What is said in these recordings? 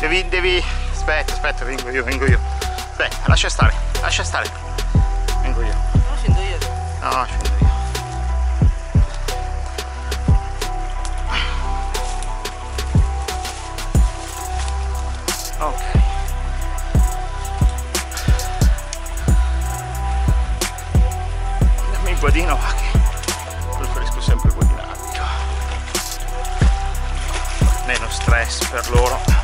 Devi, devi... Aspetta, aspetta, vengo io, vengo io. Aspetta, lascia stare, lascia stare. Vengo io. No, scendo io. No, scendo io. Ok. Dammi il guadino va che preferisco sempre il guadino alto. Meno stress per loro.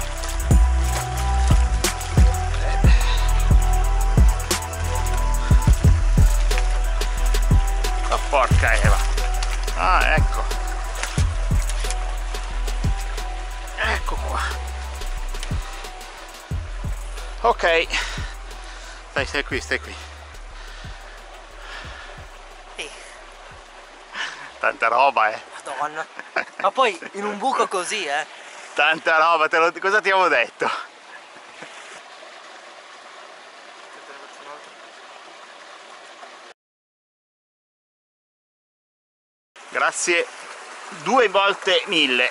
Porca Eva. Ah, ecco. Ecco qua. Ok. Dai, stai qui, stai qui. Sì. Tanta roba, eh. Madonna. Ma poi in un buco così, eh. Tanta roba, te lo... cosa ti avevo detto? Grazie due volte mille.